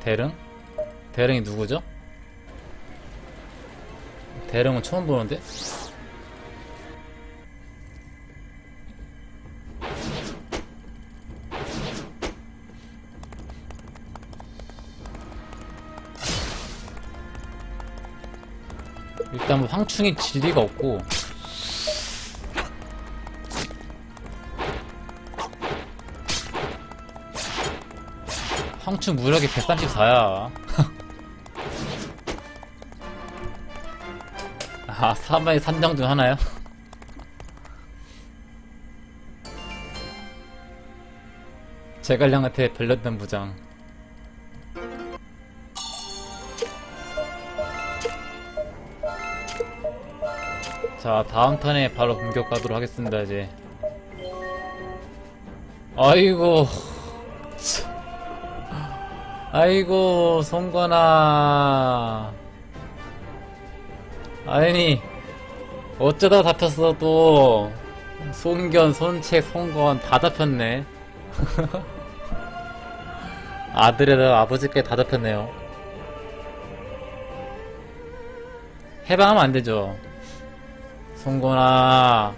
대릉? 대릉이 누구죠? 대릉은 처음 보는데? 일단 뭐 황충이 진리가 없고 황충 무력이 134야 아 사마의 산정 중 하나요? 제갈량한테 별렸던 부장 자 다음 턴에 바로 공격 가도록 하겠습니다 이제 아이고 참. 아이고 송건아. 아니 어쩌다 잡혔어 또? 송견 손책 송건 다 잡혔네. 아들에다가 아버지께 다 잡혔네요. 해방하면 안되죠. 송건아.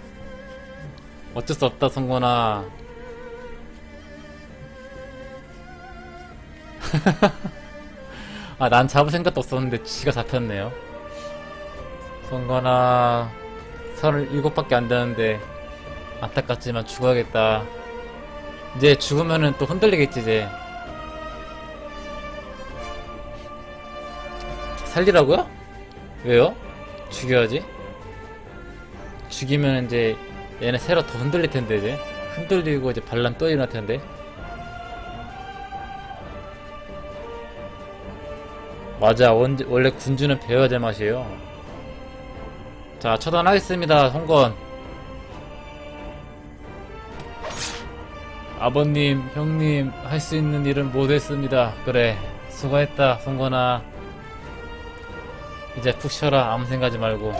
어쩔 수 없다 송건아 아 난 잡을 생각도 없었는데 지가 잡혔네요. 송건아 37밖에 안 되는데 안타깝지만 죽어야겠다. 이제 죽으면은 또 흔들리겠지 이제. 살리라고요? 왜요? 죽여야지. 죽이면 이제 얘네 새로 더 흔들릴 텐데 이제. 흔들리고 이제 반란 또 일어날 텐데 맞아 원제, 원래 군주는 배워야 될 맛이에요. 자 처단하겠습니다 송건. 아버님 형님 할 수 있는 일은 못했습니다. 그래 수고했다 송건아. 이제 푹 쉬어라 아무 생각하지 말고.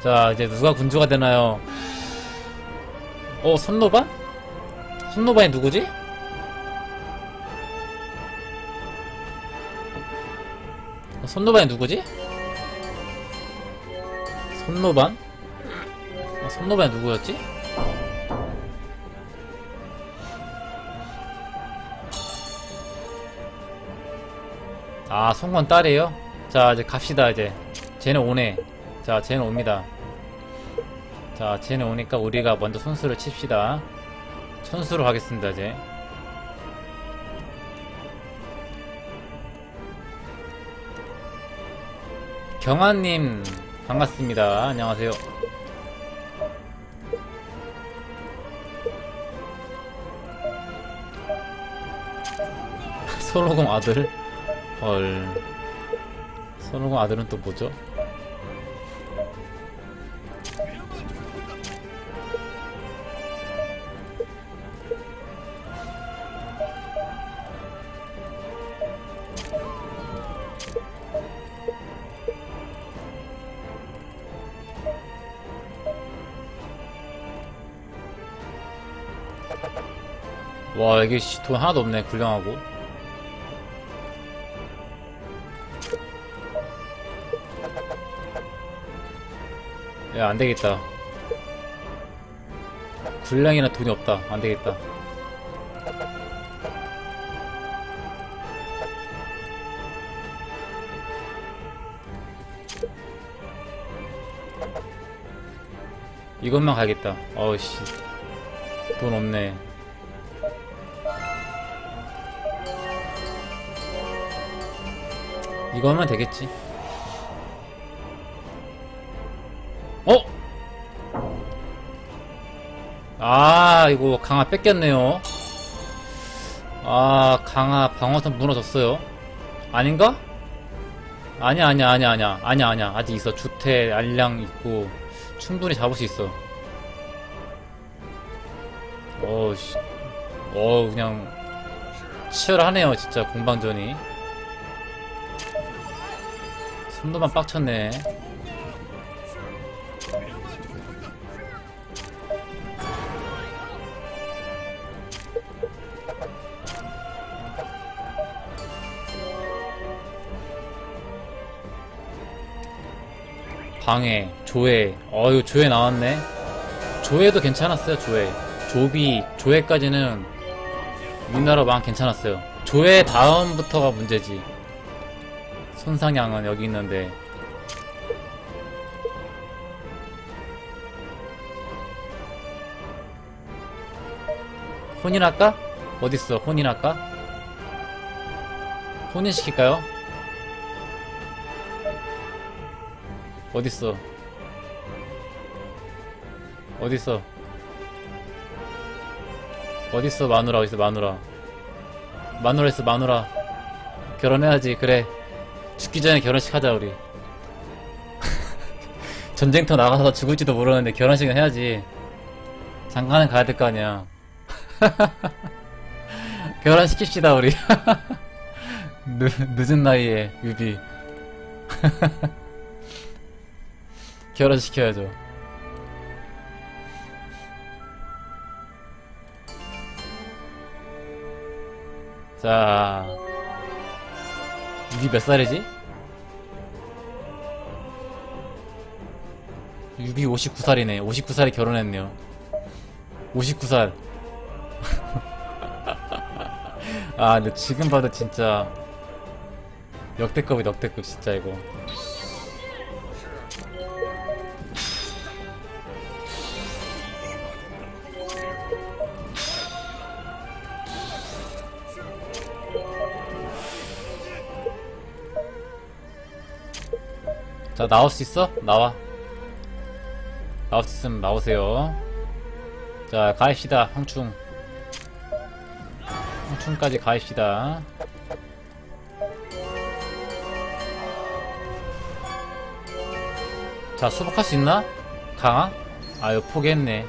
자 이제 누가 군주가 되나요? 어 손노반? 손노반이 누구지? 어, 손노반이 누구지? 손노반? 어, 손노반이 누구였지? 아 송건 딸이에요? 자 이제 갑시다 이제 쟤는 오네 자 쟤는 옵니다 자 쟤는 오니까 우리가 먼저 손수를 칩시다 천수로 가겠습니다 이제 경아님 반갑습니다. 안녕하세요. 손오공 아들? 헐. 손오공 아들은 또 뭐죠? 여기 씨, 돈 하나도 없네 굴령하고. 야 안되겠다. 굴량이나 돈이 없다. 안되겠다. 이것만 가야겠다. 어우씨. 돈 없네 이거 하면 되겠지. 어? 아 이거 강화 뺏겼네요. 아 강화 방어선 무너졌어요. 아닌가? 아니야 아니야 아니야 아니야. 아니야 아니야. 아직 있어. 주태 알량 있고 충분히 잡을 수 있어. 어우 씨. 어 그냥 치열하네요 진짜 공방전이 좀더만 빡쳤네. 방해, 조회. 어유 조회 나왔네. 조회도 괜찮았어요 조회. 조비, 조회까지는 우리나라 망 괜찮았어요. 조회 다음부터가 문제지. 손상향은 여기 있는데. 혼인할까? 어딨어, 혼인할까? 혼인시킬까요? 어딨어? 어딨어? 어딨어 마누라 어딨어 마누라 마누라 있어 마누라 결혼해야지 그래 죽기 전에 결혼식 하자 우리. 전쟁터 나가서 죽을지도 모르는데 결혼식은 해야지. 장가는 가야 될 거 아니야. 결혼시킵시다 우리. 늦, 늦은 나이에 유비. 결혼시켜야죠. 자 유비 몇 살이지? 유비 59살이네. 59살에 결혼했네요. 59살. 아 근데 지금 봐도 진짜 역대급이 역대급 진짜 이거 자 나올 수 있어? 나와. 나올 수 있으면 나오세요. 자 가입시다 황충. 황충까지 가입시다. 자 수복할 수 있나? 강화? 아유 포기했네.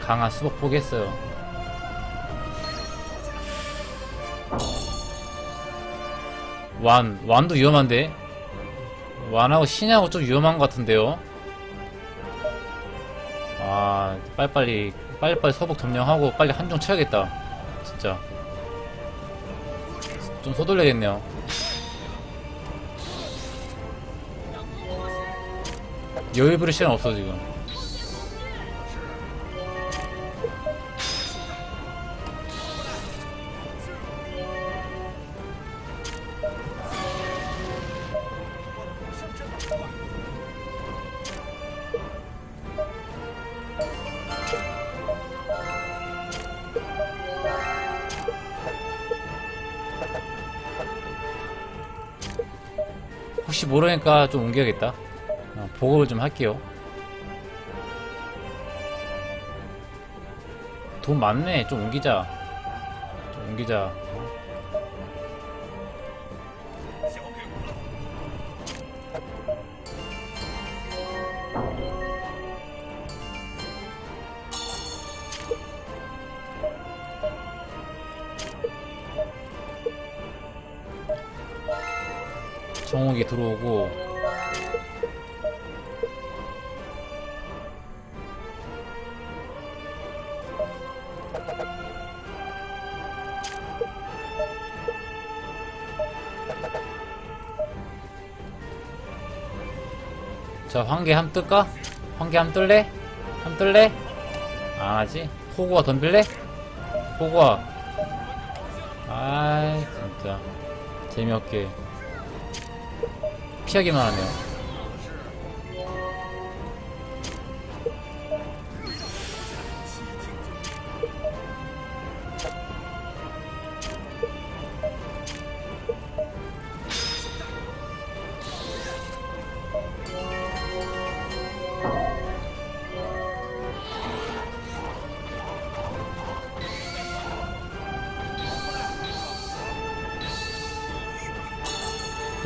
강화 수복 포기했어요. 완 완도 위험한데 완하고 신하고 좀 위험한 것 같은데요. 아 빨리빨리 빨리빨리 서복 점령하고 빨리 한정 쳐야겠다. 진짜. 좀 서둘러야겠네요. 여유 부릴 시간 없어 지금 모르니까 좀 옮겨야겠다. 어, 보급을 좀 할게요. 돈 많네. 좀 옮기자. 좀 옮기자 들어오고 자 황계 함 뜰까? 황계 함 뜰래? 함 뜰래? 안하지? 호구가 덤빌래? 호구가 아이 진짜 재미없게 피하기만 하네요.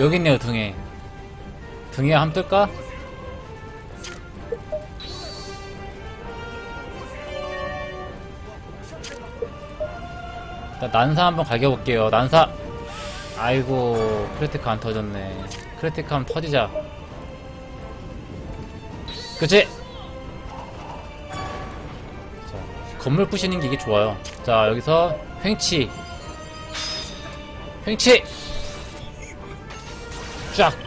여기 있네요 등에 등에 함 뜰까? 일단 난사 한번 갈겨볼게요. 난사. 아이고 critical 안 터졌네. critical 한번 터지자. 그치? 자, 건물 부시는 게 이게 좋아요. 자 여기서 횡치. 횡치! 쫙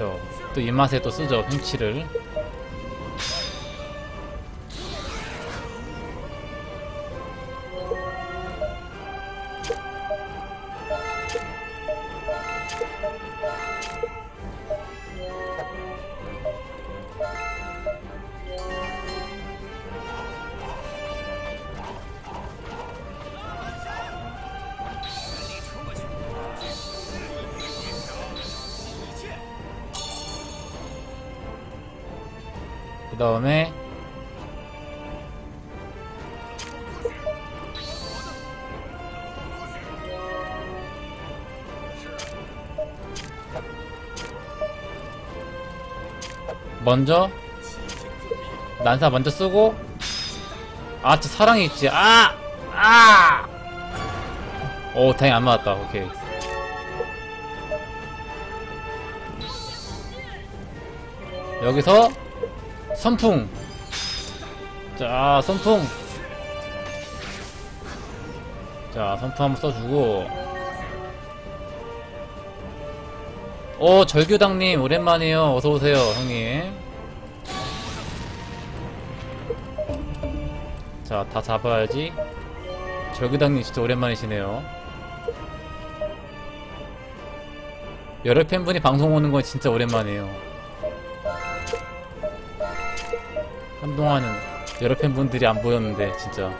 저또 입맛에 또 쓰죠. 횡치를 먼저 난사 먼저 쓰고 아, 저 사랑이 있지. 아! 아! 오, 다행히 안 맞았다. 오케이. 여기서 선풍. 자, 선풍. 자, 선풍 한번 써주고. 오, 절규당님, 오랜만이에요. 어서오세요, 형님. 자, 다 잡아야지. 절규당님 진짜 오랜만이시네요. 여러 팬분이 방송 오는 건 진짜 오랜만이에요. 한동안은 여러 팬분들이 안 보였는데, 진짜.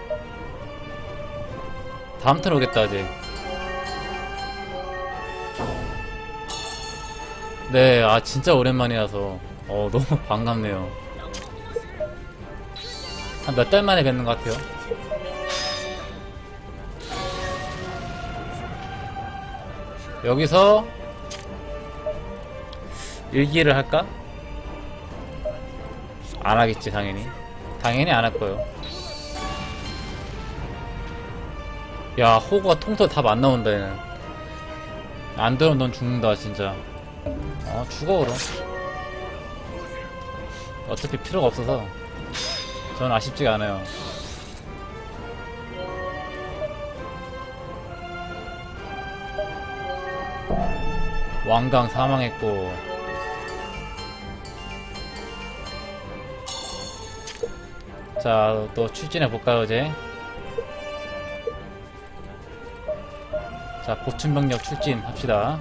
다음 턴 오겠다, 이제. 네, 아, 진짜 오랜만이라서. 어, 너무 반갑네요. 한 몇 달 만에 뵙는 것 같아요. 여기서 일기를 할까? 안 하겠지, 당연히. 당연히 안 할 거예요. 야, 호구가 통틀어 답안 나온다, 얘는. 안 들으면 넌 죽는다, 진짜. 어, 죽어, 그럼. 어차피 필요가 없어서. 전 아쉽지가 않아요. 왕강 사망했고. 자 또 출진해 볼까요 이제? 자 보충병력 출진 합시다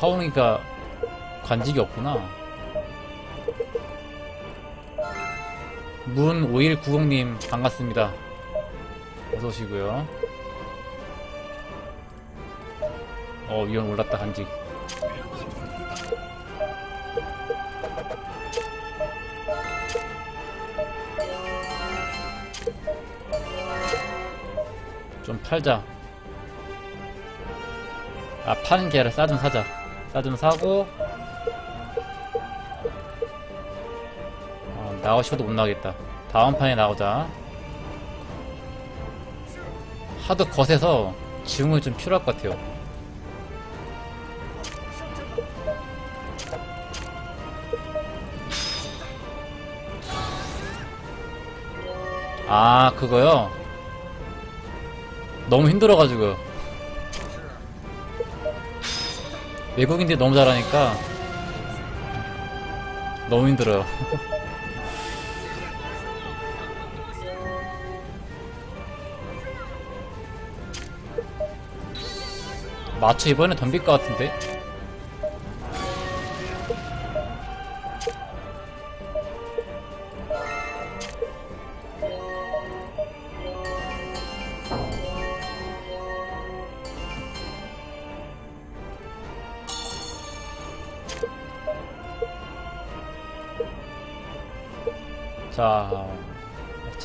와 하웅이가 관직이 없구나. 문 5190님 반갑습니다. 어서오시고요. 어 위험 올랐다 간직. 좀 팔자. 아 파는 게 아니라 싸 좀 사자 싸좀 사고. 어, 나가고 싶어도 못 나가겠다. 다음 판에 나오자. 하도 거세서 지웅이 좀 필요할 것 같아요. 아 그거요? 너무 힘들어가지고 외국인들이 너무 잘하니까 너무 힘들어요. 마초 이번에 덤빌 것 같은데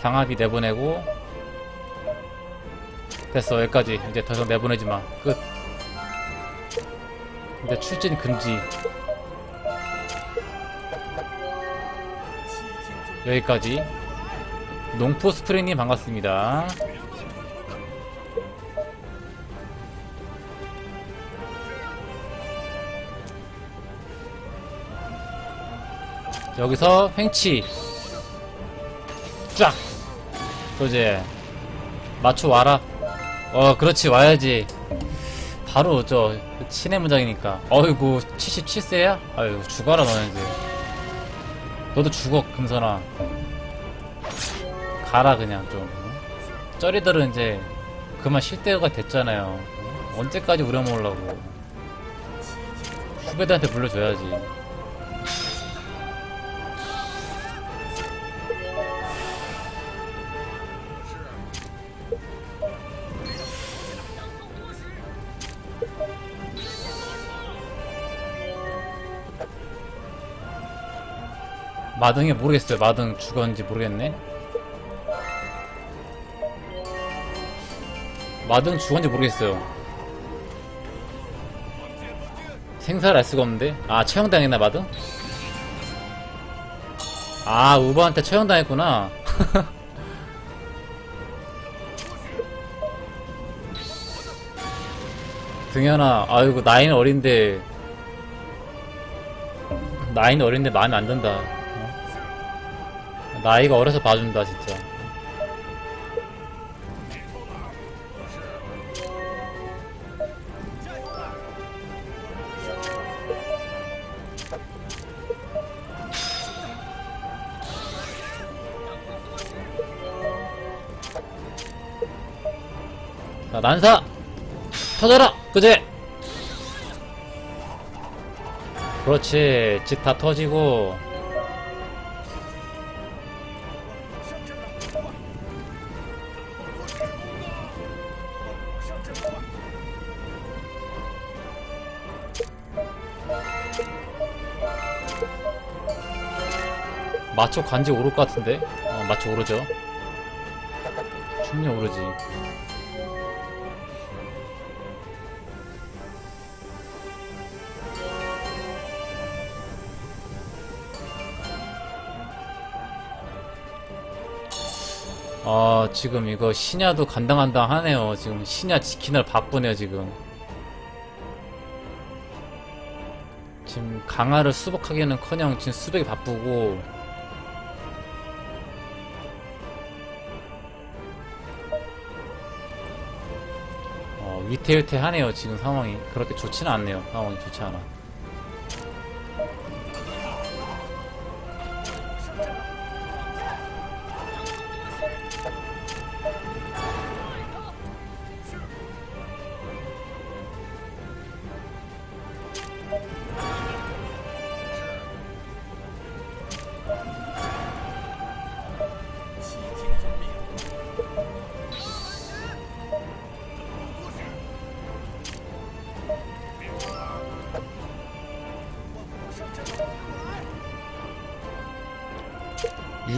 장합이 내보내고 됐어 여기까지. 이제 더 이상 내보내지 마 끝. 이제 출진 금지. 여기까지. 농포 스프링님 반갑습니다. 여기서 횡치. 쫙 그지? 맞춰 와라. 어 그렇지 와야지. 바로 저 친해 문장이니까. 어이구 77세야? 아유 죽어라 너네 이제 너도 죽어 금선아. 가라 그냥 좀. 쩌리들은 이제 그만 쉴 때가 됐잖아요. 언제까지 우려먹으려고. 후배들한테 불러줘야지 마등이 모르겠어요. 마등 죽었는지 모르겠네. 마등 죽었는지 모르겠어요. 생사를 알 수가 없는데. 아, 처형당했나, 마등? 아, 우버한테 처형당했구나. 등현아, 아이고, 나이는 어린데. 나이는 어린데 마음에 안 든다. 어? 나이가 어려서 봐준다, 진짜. 자, 난사! 터져라! 그제! 그렇지. 집 다 터지고. 마초 간지 오를 것 같은데? 어, 마초 오르죠. 충분히 오르지. 아, 지금 이거 신야도 간당간당 하네요. 지금 신야 지키느라 바쁘네요, 지금. 지금 강화를 수복하기는 커녕 지금 수백이 바쁘고. 어, 위태위태하네요, 지금 상황이. 그렇게 좋지는 않네요. 상황이 좋지 않아.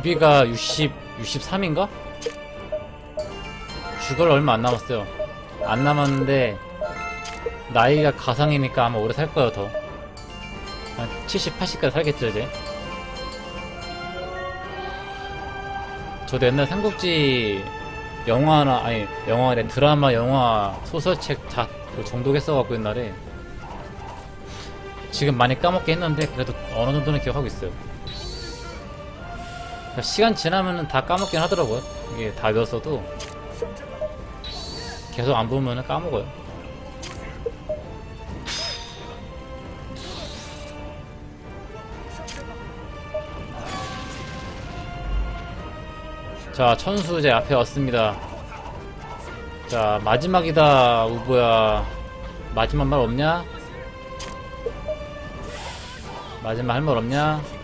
유비가 60, 63인가? 죽을 얼마 안 남았어요. 안 남았는데, 나이가 가상이니까 아마 오래 살 거예요, 더. 한 70, 80까지 살겠죠, 이제. 저도 옛날 삼국지 영화나, 아니, 영화래, 드라마, 영화, 소설책 다 정독했어갖고 옛날에. 지금 많이 까먹게 했는데, 그래도 어느 정도는 기억하고 있어요. 시간 지나면은 다 까먹긴 하더라고요. 이게 다 외웠어도 계속 안 보면은 까먹어요. 자, 천수 이제 앞에 왔습니다. 자, 마지막이다, 우보야. 마지막 말 없냐? 마지막 할 말 없냐?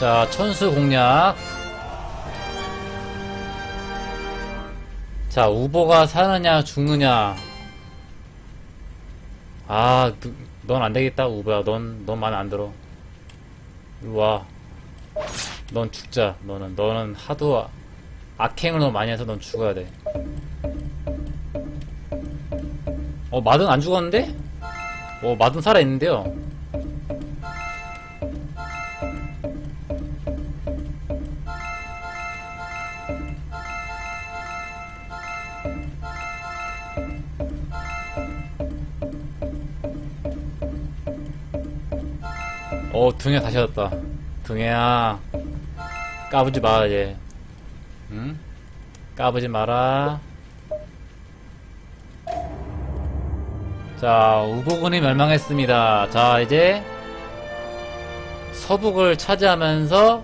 자, 천수 공략. 자, 우보가 사느냐, 죽느냐. 아, 넌 안 되겠다, 우보야. 넌, 넌 마음에 안 들어. 이리 와. 넌 죽자, 너는. 너는 하도 악행을 너무 많이 해서 넌 죽어야 돼. 어, 마든 안 죽었는데? 어, 마든 살아있는데요. 어 둥해 다시 왔다. 둥해야. 까부지 마 이제. 응? 까부지 마라. 자 우복군이 멸망했습니다. 자 이제 서북을 차지하면서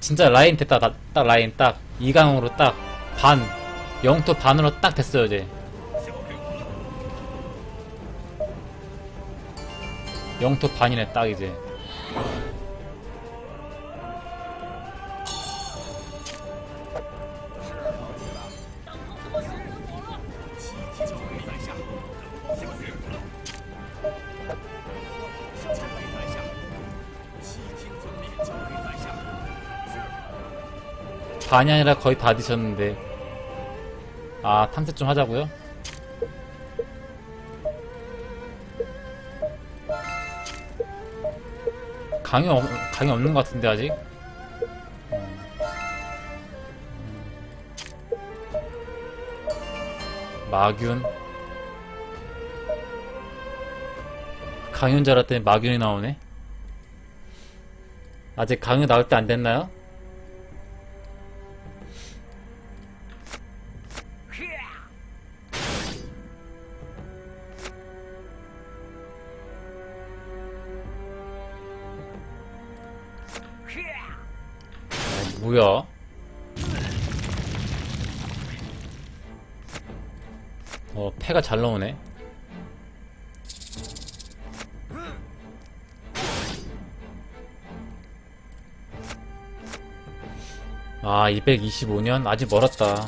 진짜 라인 됐다 딱, 딱 라인 딱. 2강으로 딱 반 영토 반으로 딱 됐어요 이제 영토 반이네 딱 이제 반이 아니라 거의 다 드셨는데 아 탐색 좀 하자고요? 강이 없, 강이 없는 것 같은데 아직? 마균. 강윤 줄 알았더니 마균이 나오네. 아직 강이 나올 때 안 됐나요? 뭐야? 어, 패가 잘 나오네. 아, 225년? 아직 멀었다.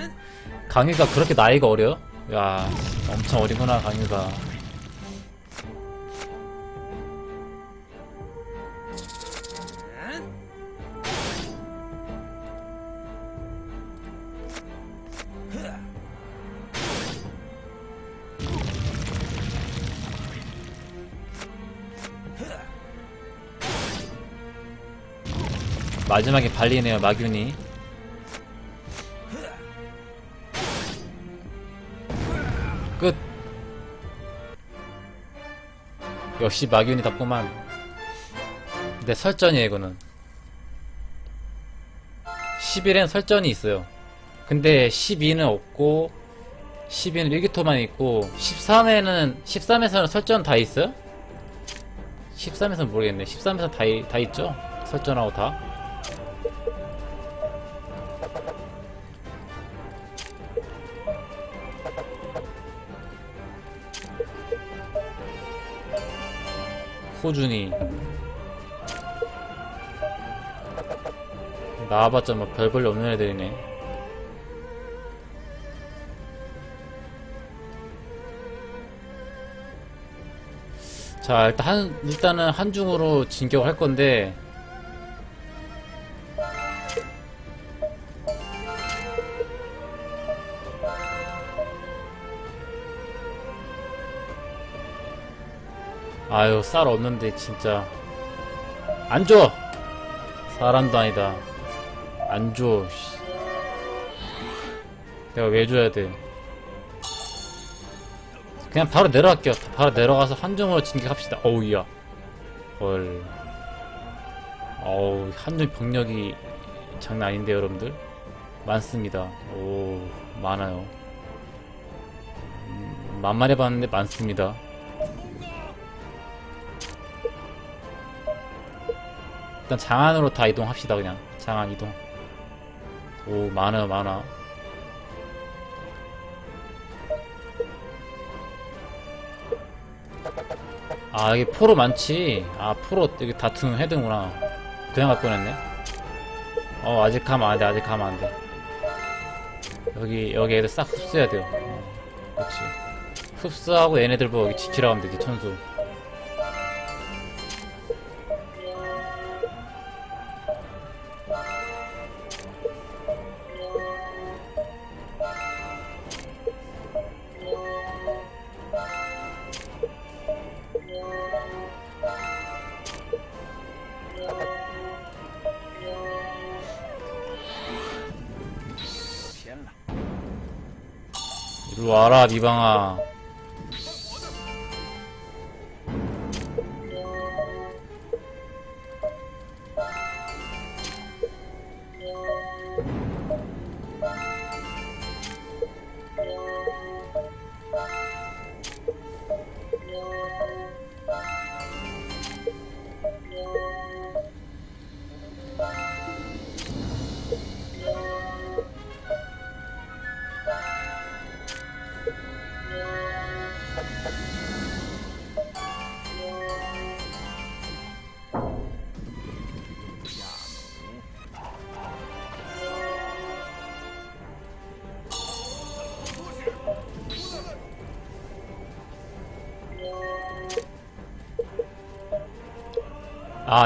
강희가 그렇게 나이가 어려? 야, 엄청 어리구나, 강희가. 마지막에 발리네요, 마균이. 끝. 역시 마균이답구만. 근데 설전이에요, 이거는. 11엔 설전이 있어요. 근데 12는 없고, 12는 1기토만 있고, 13에는, 13에서는 설전 다 있어요? 13에서는 모르겠네. 13에서 다, 이- 다 있죠? 설전하고 다. 호준이 나와봤자 뭐 별 볼일 없는 애들이네. 자 일단 한, 일단은 한중으로 진격을 할 건데 아유 쌀 없는데 진짜 안 줘! 사람도 아니다 안 줘. 씨. 내가 왜 줘야 돼? 그냥 바로 내려갈게요. 바로 내려가서 한중으로 진격합시다. 어우야. 헐. 어우, 한중 병력이 장난 아닌데, 여러분들? 많습니다. 오, 많아요. 음, 만만 해봤는데 많습니다. 일단 장안으로 다 이동합시다, 그냥. 장안 이동. 오, 많아요, 많아. 아, 여기 포로 많지. 아, 포로 여기 다툼 헤드구나. 그냥 갖고 냈네. 어, 아직 가면 안 돼, 아직 가면 안 돼. 여기, 여기 애들 싹 흡수해야 돼요. 어, 그렇지. 흡수하고 얘네들 보고 여기 지키러 가면 되지, 천수. 이리 와라,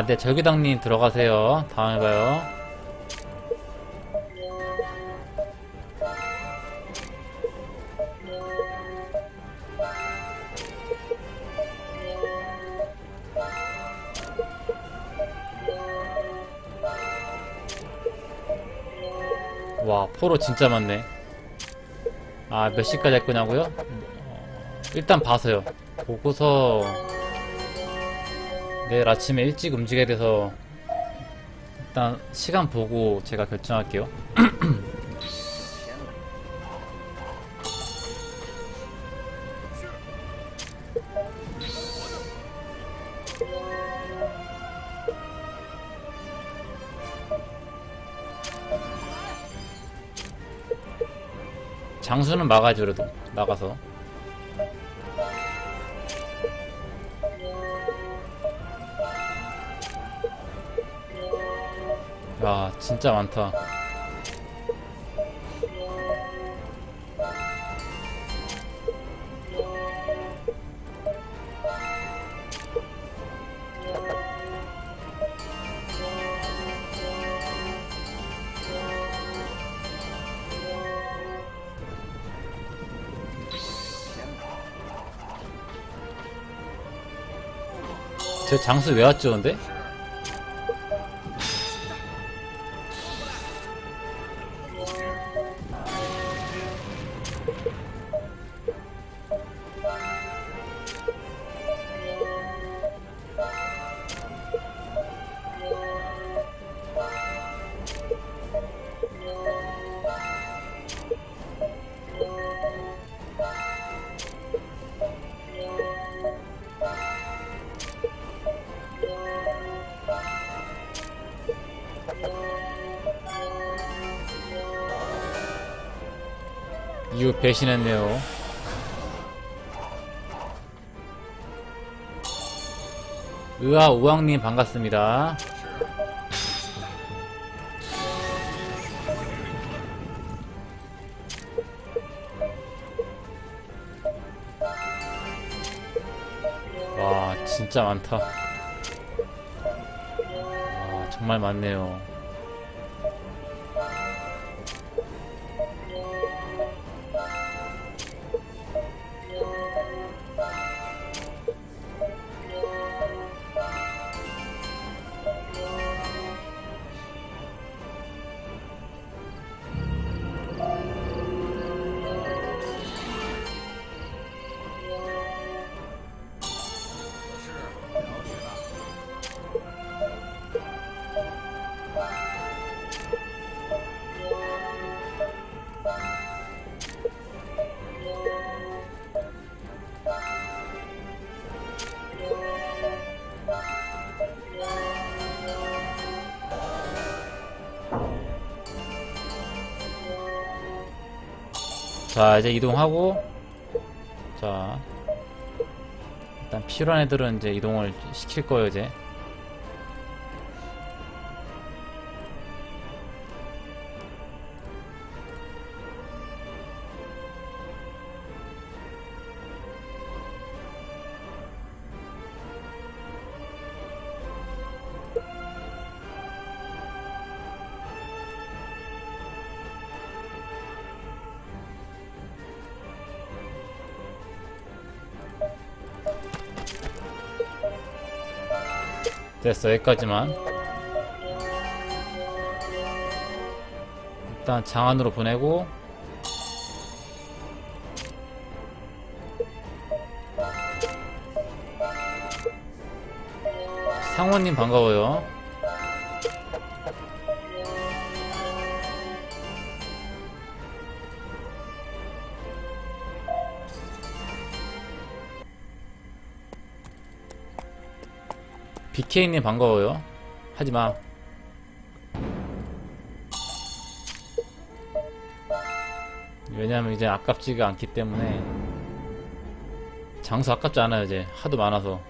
네, 절규당님 들어가세요. 다음에 봐요. 와, 포로 진짜 많네. 아, 몇 시까지 할 거냐고요? 어, 일단 봐서요. 보고서 내일 아침에 일찍 움직여야 돼서 일단 시간 보고 제가 결정할게요. 장수는 막아야지 그래도 나가서 야 진짜 많다 제 장수 왜 왔죠 근데? 배신했네요. 으아 우왕님 반갑습니다. 와 진짜 많다. 와 정말 많네요. 자 이제 이동하고. 자 일단 필요한 애들은 이제 이동을 시킬 거예요 이제 됐어 여기까지만. 일단 장안으로 보내고. 상원님 반가워요 BK님 반가워요. 하지마. 왜냐면 이제 아깝지가 않기 때문에 장수 아깝지 않아요 이제 하도 많아서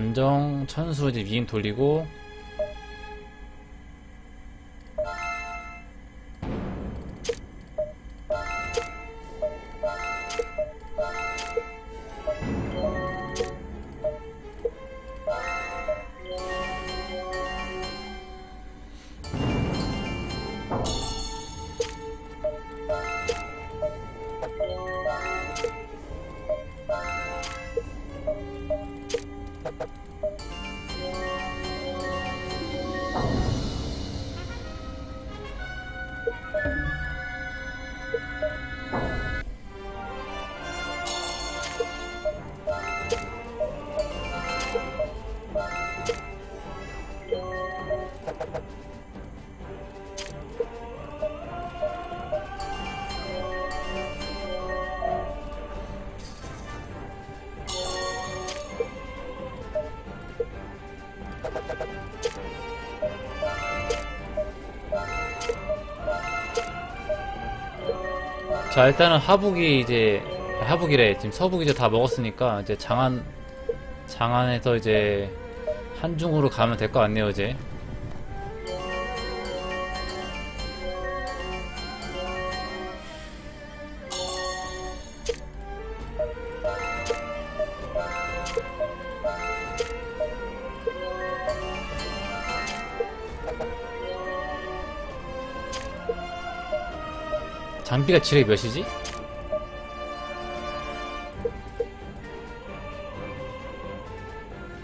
안정 천수 이제 위임 돌리고 자 일단은 하북이 이제 하북이래. 지금 서북 이제 다 먹었으니까 이제 장안 장안에서 이제 한중으로 가면 될 것 같네요 이제 장비가 지력이 몇이지?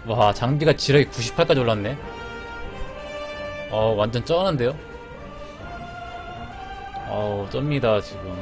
와 장비가 지력이 98까지 올랐네 어 완전 쩌는데요? 어우 쩝니다 지금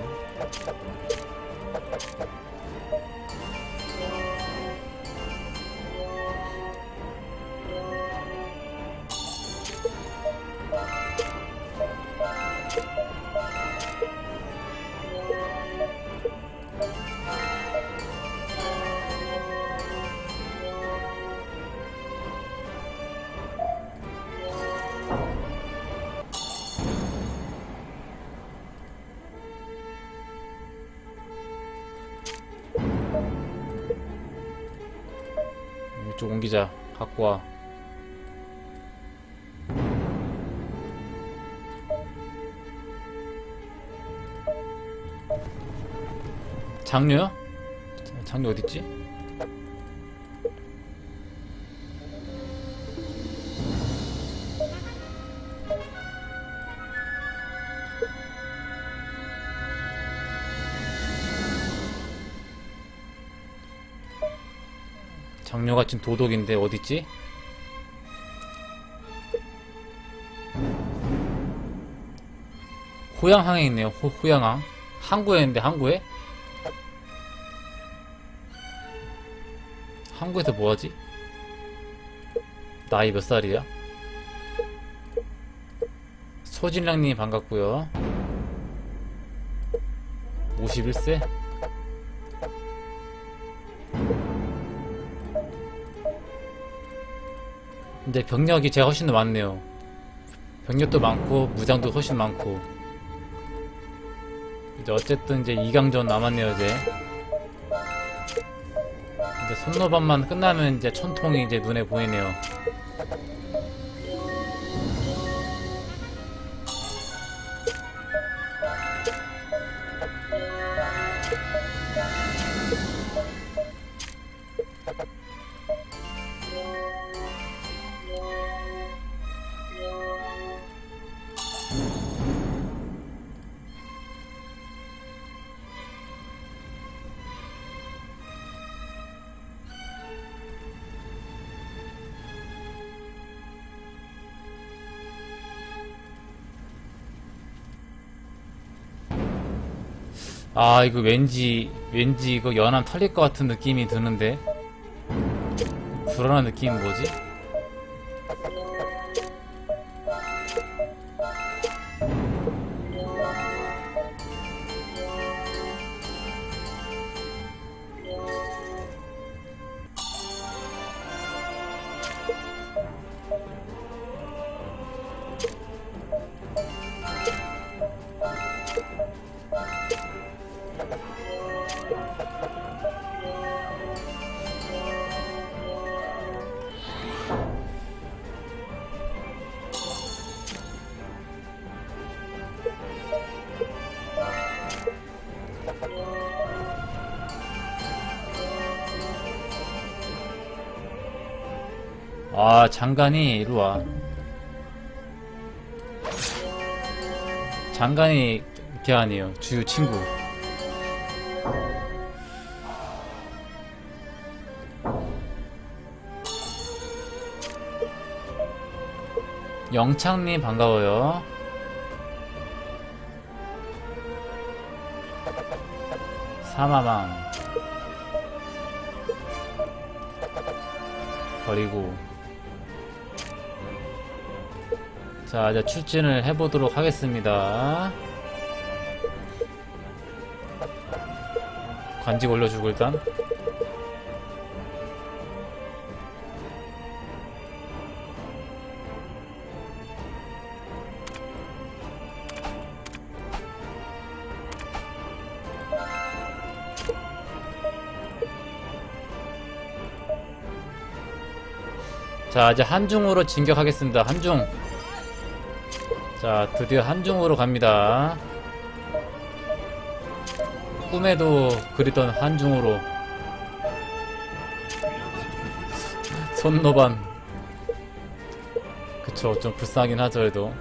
이쪽 옮기자 갖고 와 장류요? 장류 어딨지? 지금 도독인데 어딨지? 호양항에 있네요. 호, 호양항. 항구에 있는데 항구에? 항구에서 뭐하지? 나이 몇 살이야? 소진랑님 반갑고요 51세? 근데 병력이 제가 훨씬 더 많네요. 병력도 많고 무장도 훨씬 많고. 이제 어쨌든 이제 2강전 남았네요 이제. 이제 손노반만 끝나면 이제 천통이 이제 눈에 보이네요. 아 이거 왠지 왠지 이거 연암 털릴 것 같은 느낌이 드는데 불안한 느낌은 뭐지? 장관이 이리 와. 장관이 걔 아니에요. 주유 친구. 영창님 반가워요. 사마망. 버리고 자 이제 출진을 해보도록 하겠습니다. 관직 올려주고 일단. 자 이제 한중으로 진격하겠습니다. 한중 자 드디어 한중으로 갑니다. 꿈에도 그리던 한중으로. 손노반. 그쵸 좀 불쌍하긴 하죠 그래도.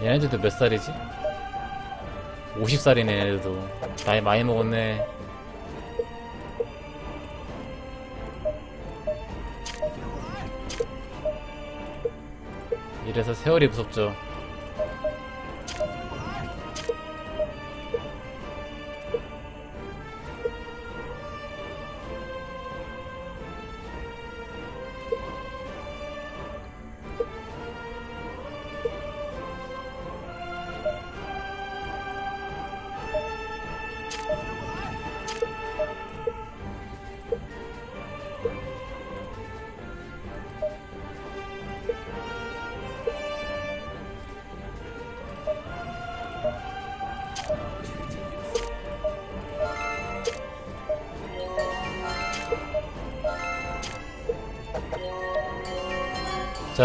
얘네들도 몇 살이지? 50살이네 얘네들도. 나이 많이 먹었네 이래서 세월이 무섭죠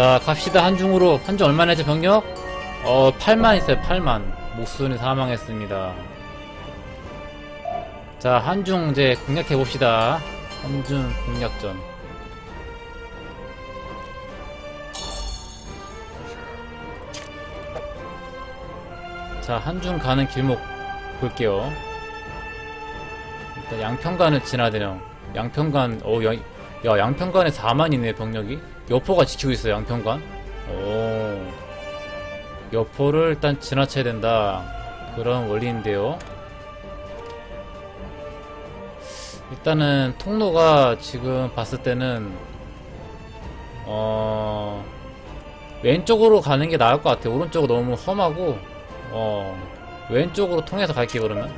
자 갑시다. 한중으로. 한중 얼마나 했죠 병력? 어 8만 있어요 8만. 목순이 사망했습니다. 자 한중 이제 공략해봅시다. 한중 공략전. 자 한중 가는 길목 볼게요. 일단 양평간을 지나야 되네요. 양평간 어 야, 야 양평간에 4만 이네 병력이 여포가 지키고 있어요 양평관. 오. 여포를 일단 지나쳐야 된다. 그런 원리인데요. 일단은 통로가 지금 봤을 때는 어 왼쪽으로 가는 게 나을 것 같아요. 오른쪽은 너무 험하고 어 왼쪽으로 통해서 갈게요 그러면.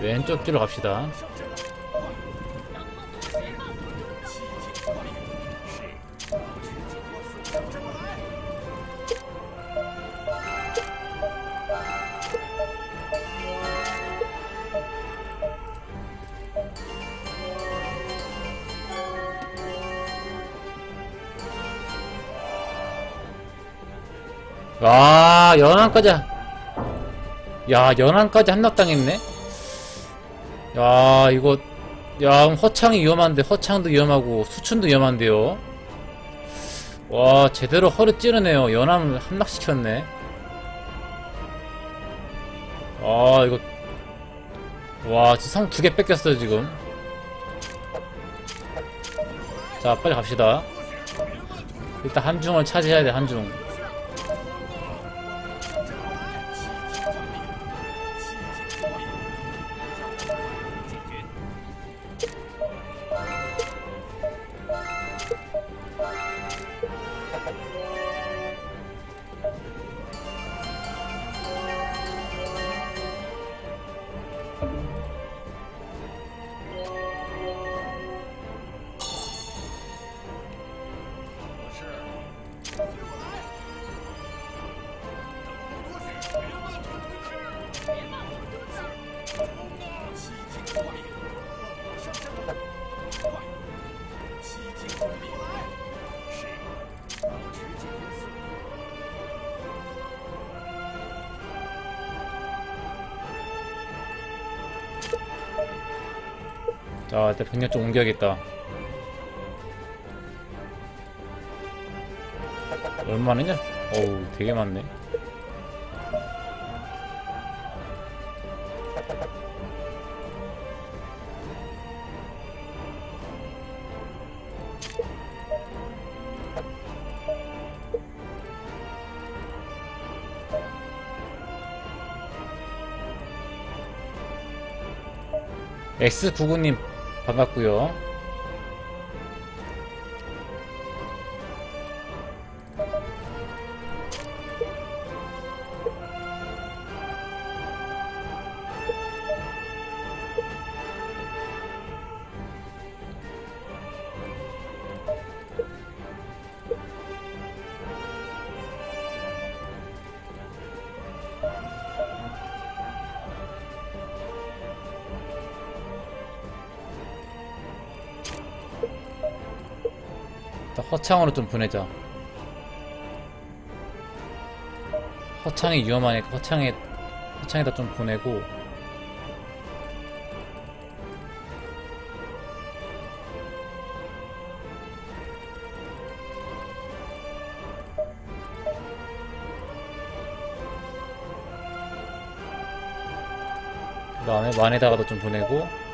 왼쪽 길로 갑시다 와 연안까지 야 연안까지 한낙당했네. 야 이거 야 허창이 위험한데 허창도 위험하고 수춘도 위험한데요. 와 제대로 허를 찌르네요. 연암을 함락시켰네. 아 이거 와 지금 성두 개 뺏겼어요 지금. 자 빨리 갑시다. 일단 한중을 차지해야 돼 한중 자 일단 병력 좀 옮겨야겠다. 얼마나 어우 되게 많네 X99님 반갑고요 허창으로 좀 보내자. 허창이 위험하니까 허창에 허창에다 좀 보내고. 그 다음에 만에다가도 좀 보내고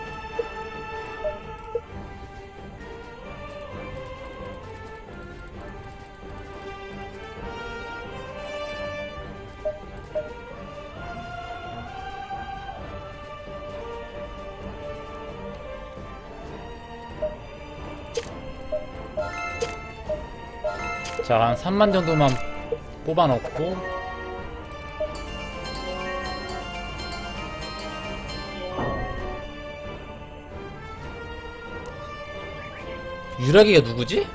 자, 한 3만 정도만 뽑아놓고 유라기가 누구지?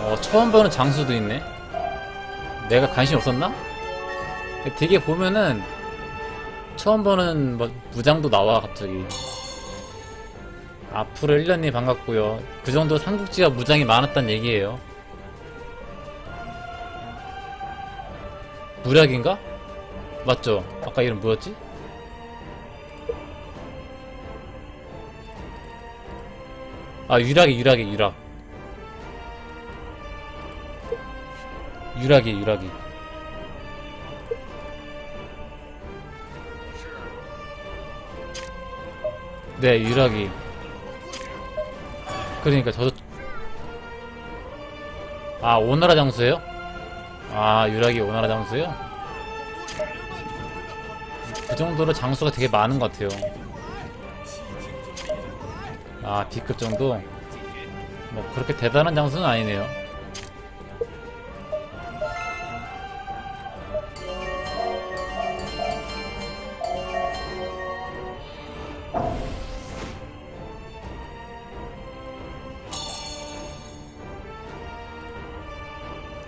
어, 처음 보는 장수도 있네. 내가 관심 없었나? 되게 보면은 처음 보는 뭐 무장도 나와 갑자기. 앞으로 1년이 반갑고요. 그 정도 삼국지가 무장이 많았단 얘기예요. 무략인가? 맞죠? 아까 이름 뭐였지? 아 유락이 유락이 유락 유락이 유락이 네 유락이 그러니까 저도 아 오나라 장수예요? 아 유락이 오나라 장수예요? 그 정도로 장수가 되게 많은 것 같아요 아 B급 정도? 뭐 그렇게 대단한 장수는 아니네요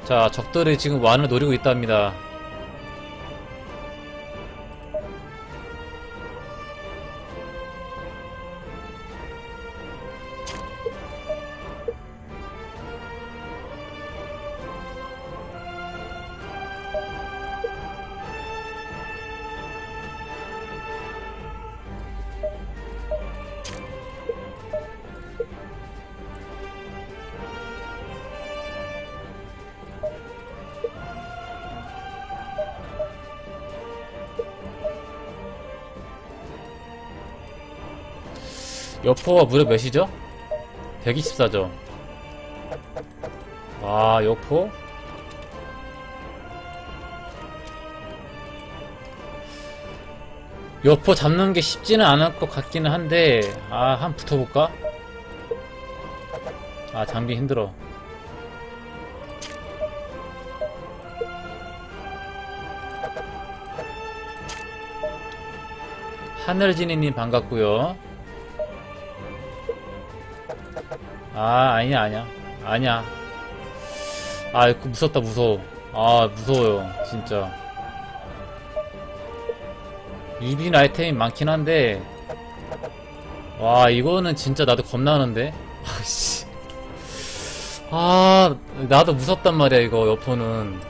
자 적들이 지금 완을 노리고 있답니다 여포가 무려 몇이죠? 124죠. 와, 여포? 여포 잡는 게 쉽지는 않을 것 같기는 한데, 아, 한번 붙어볼까? 아, 장비 힘들어. 하늘지니님 반갑고요. 아 아니야 아니야 아니야. 아 이거 무섭다 무서워. 아 무서워요 진짜. 유빈 아이템이 많긴 한데 와 이거는 진짜 나도 겁나는데. 아씨. 아 나도 무섭단 말이야 이거 여포는.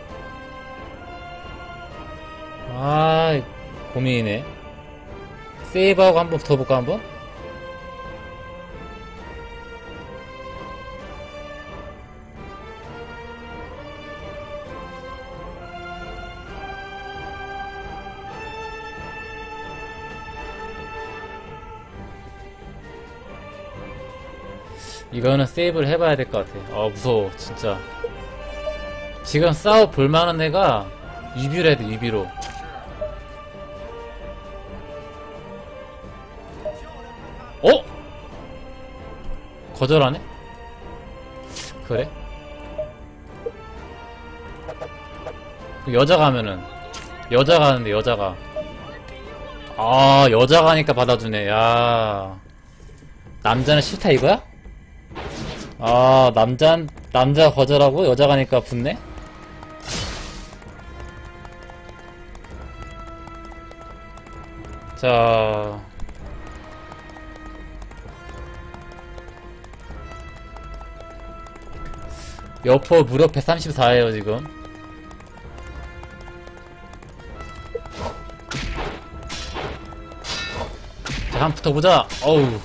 아 고민이네. 세이브하고 한번 붙어볼까 한번? 이거는 세이브를 해봐야 될 것 같아. 어 무서워 진짜. 지금 싸워 볼만한 애가 유비로 해야 돼 유비로. 어? 거절하네? 그래? 그 여자가 하면은 여자가 하는데 여자가 아 여자가 하니까 받아주네 야 남자는 싫다 이거야? 아 남자 남자 거절하고 여자가 하니까 붙네? 자. 여포 무려 134예요 지금. 자 한번 붙어보자. 어우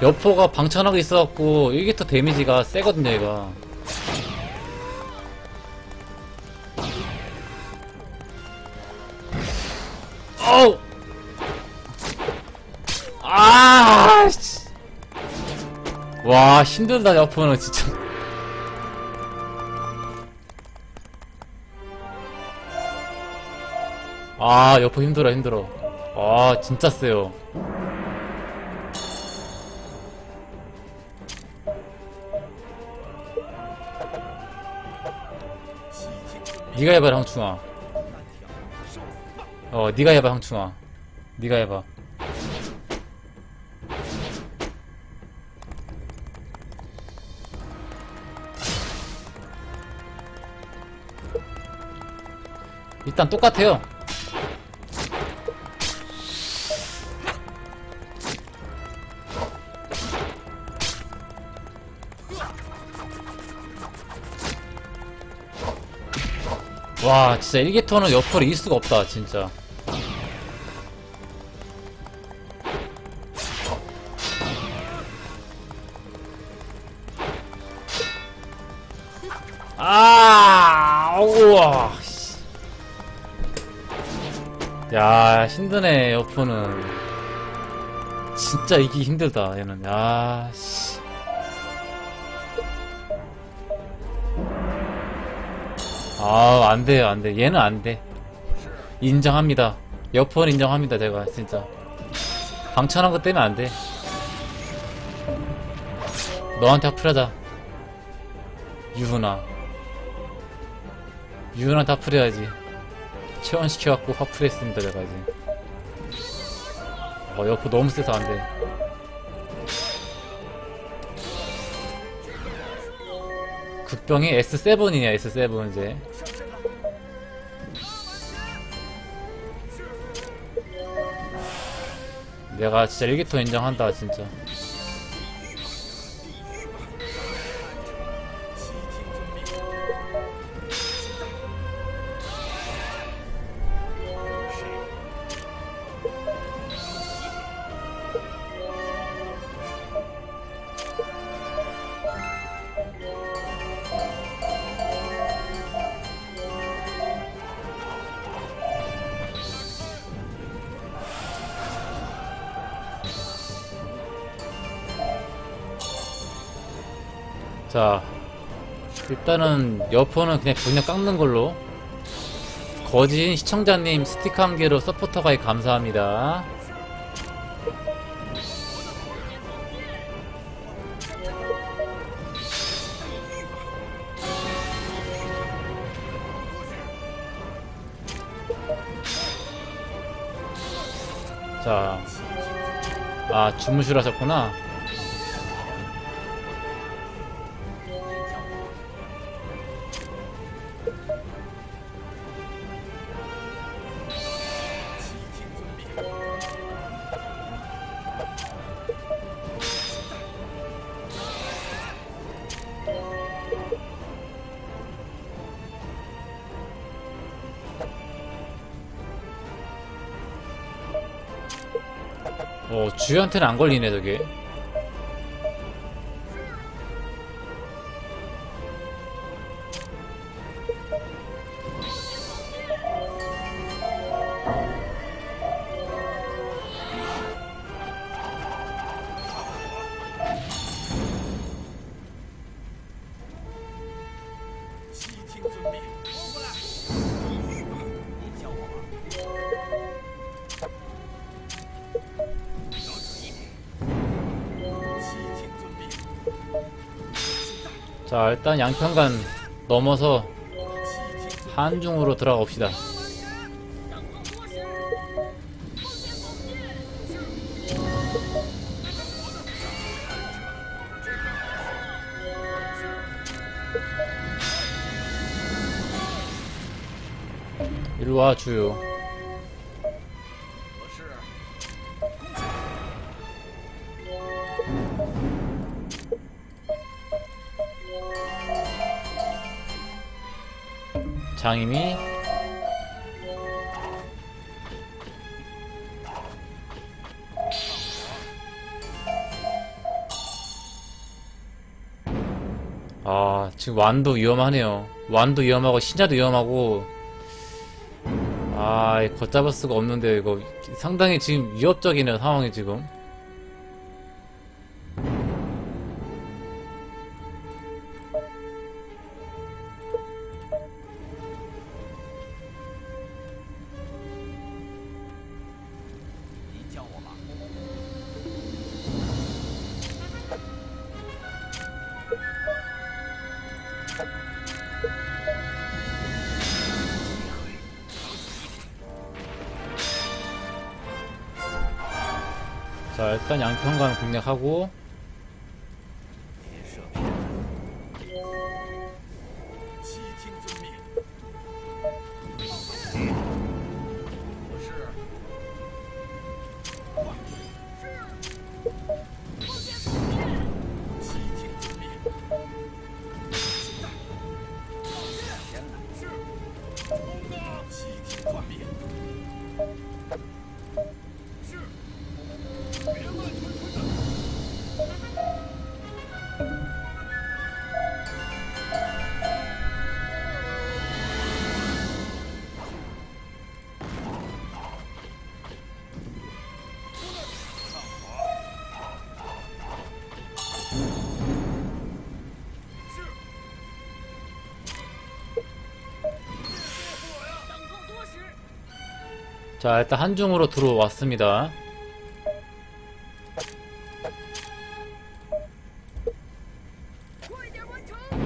여포가 방천하고 있어갖고 이게 또 데미지가 세거든요 얘가. 어우! 아 씨. 와 힘들다 여포는 진짜. 아 여포 힘들어 힘들어. 아 진짜 세요 니가 해봐라 황충아. 어 니가 해봐 황충아. 니가 해봐. 일단 똑같아요 와 진짜 일기토는 옆으로 이길 수가 없다 진짜. 아 우와. 씨. 야 힘드네 여포는 진짜 이기 힘들다 얘는. 야 씨 아, 안 돼요, 안 돼. 얘는 안 돼. 인정합니다. 여포는 인정합니다, 제가, 진짜. 방천한 것 때문에 안 돼. 너한테 화풀하자. 유훈아. 유훈한테 화풀해야지. 체원시켜갖고 화풀했습니다, 제가 이제. 어, 여포 너무 세서 안 돼. 병이 S7이냐, S7 이제. 내가 진짜 일기토 인정한다, 진짜. 자, 일단은 여포는 그냥 그냥 깎는 걸로. 거진 시청자님 스티커 한 개로 서포터 가입 감사합니다. 자, 아 주무시러 하셨구나. 주희한테는 안 걸리네, 저게. 일단 양평간 넘어서 한중으로 들어가 봅시다. 일로 와, 주요. 장임이 아 지금 완도 위험하네요. 완도 위험하고 신자도 위험하고. 아 걷잡을 수가 없는데 이거 상당히 지금 위협적이네요 상황이 지금 평강 공략하고 자 일단 한중으로 들어왔습니다.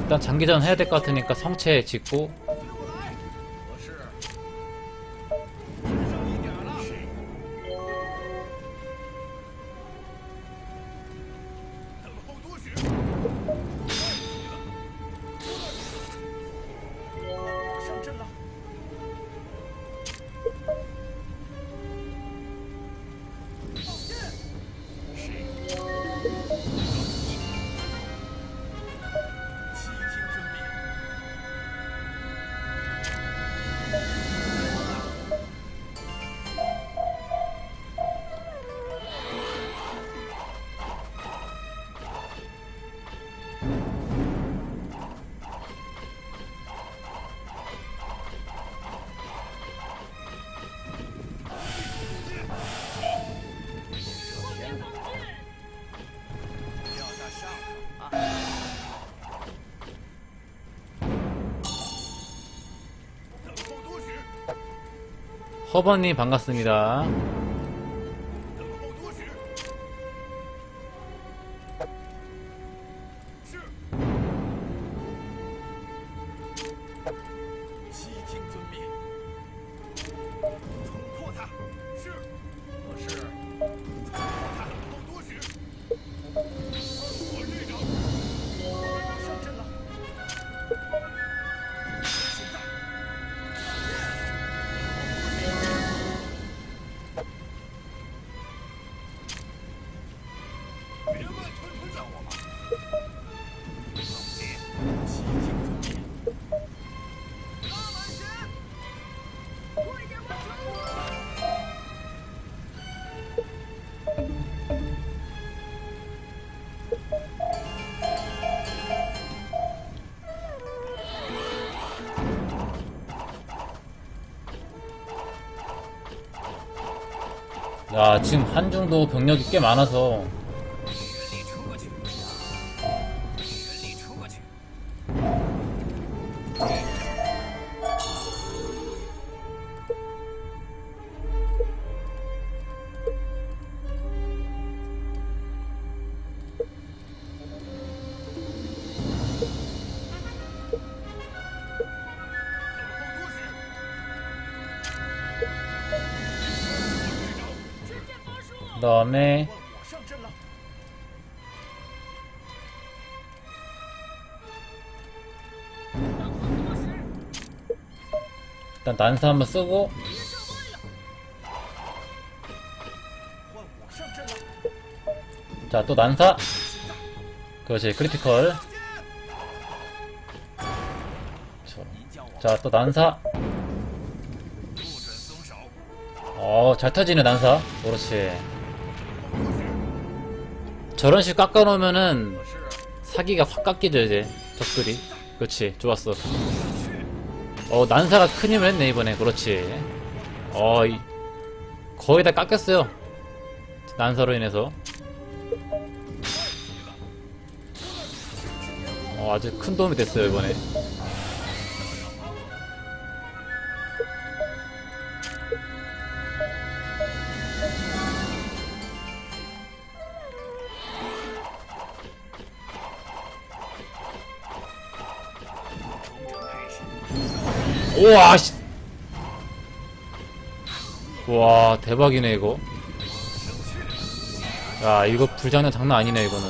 일단 장기전 해야 될 것 같으니까 성체 짓고 허버님 반갑습니다. 야, 지금 한중도 병력이 꽤 많아서 난사 한번 쓰고. 자 또 난사. 그렇지 critical 자 또 난사. 어 잘 터지네 난사. 그렇지 저런 식 깎아놓으면은 사기가 확 깎이죠 이제. 적들이. 그렇지 좋았어. 어 난사가 큰 힘을 했네 이번에. 그렇지. 어 이, 거의 다 깎였어요. 난사로 인해서. 어 아주 큰 도움이 됐어요 이번에 우와 씨. 와 대박이네 이거. 야 이거 불장난 장난 아니네 이거는.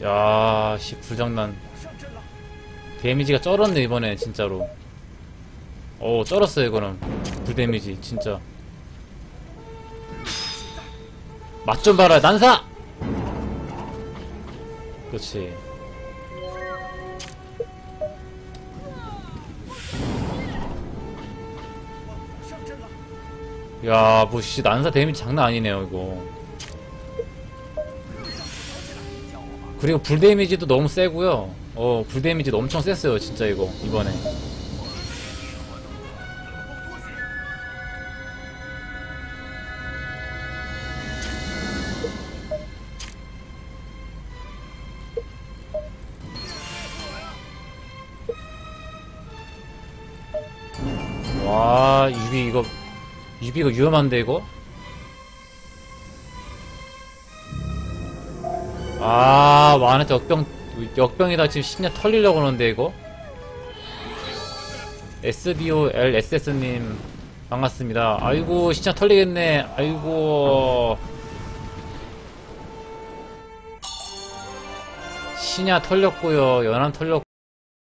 야씨 불장난. 데미지가 쩔었네 이번에 진짜로. 어, 오 쩔었어 이거는. 불데미지 진짜. 맛 좀 봐라 난사! 그렇지. 야, 뭐, 씨, 난사 데미지 장난 아니네요, 이거. 그리고 불 데미지도 너무 세고요. 어, 불 데미지도 엄청 셌어요, 진짜 이거, 이번에. 이거 위험한데, 이거? 아, 와한테 역병, 역병이다 지금 신냐 털리려고 그러는데, 이거? SBOLSS님, 반갑습니다. 아이고, 신냐 털리겠네. 아이고. 신야 털렸고요 연안 털렸고